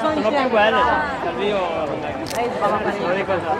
sono più belle, dal vivo non non è cosa.